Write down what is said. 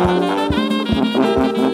Música